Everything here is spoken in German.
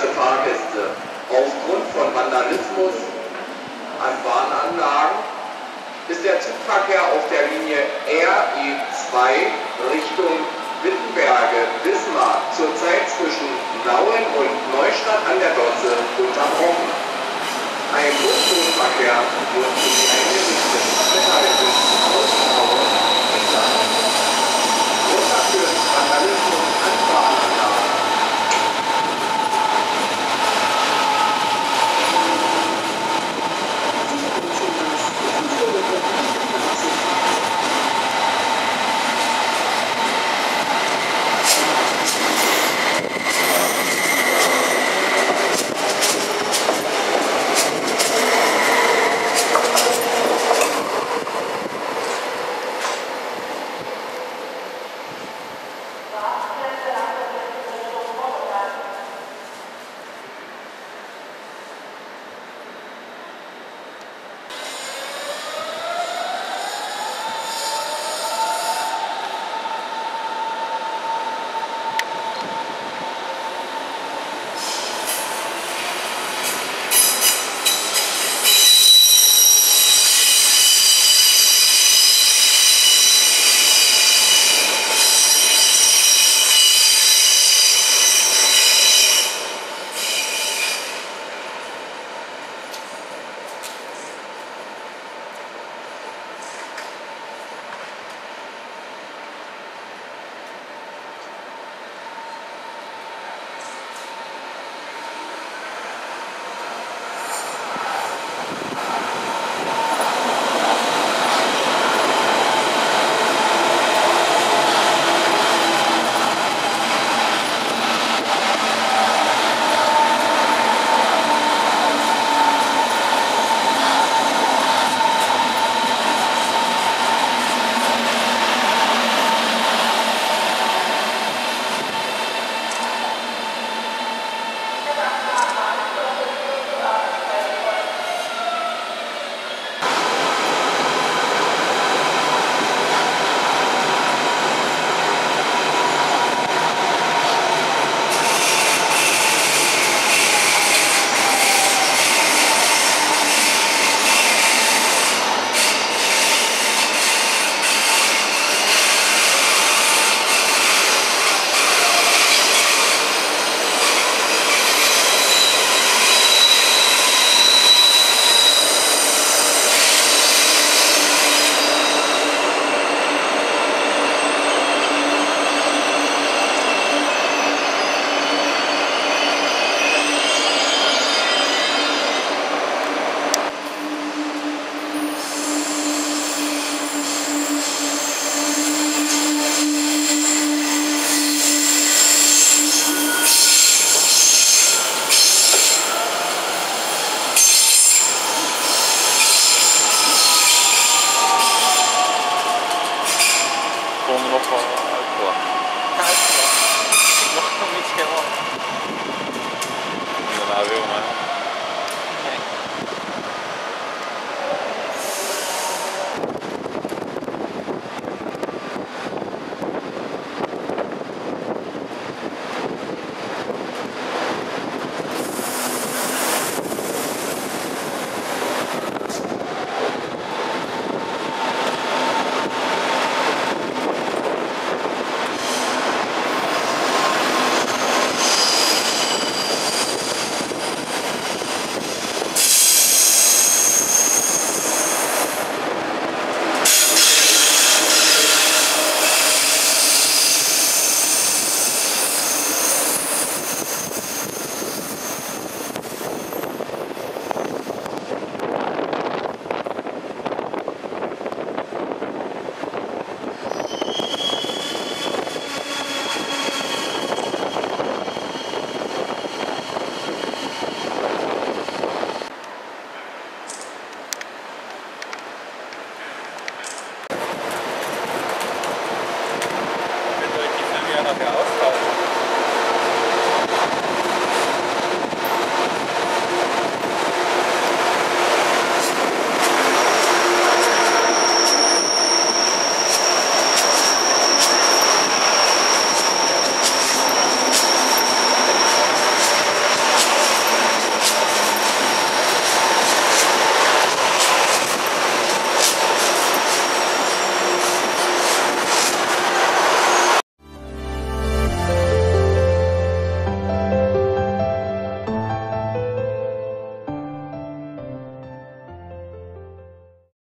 falsche Fahrgäste. Aufgrund von Vandalismus an Bahnanlagen ist der Zugverkehr auf der Linie RE2 Richtung Wittenberge, Wismar zurzeit zwischen Nauen und Neustadt an der Dotze unterbrochen. Ein Busbodenverkehr wird für die eingerichteten Beteiligten ausgebaut. nog wel Wat? Uitgewacht? Nog niet helemaal. En daarna wil nou, maar. Okay.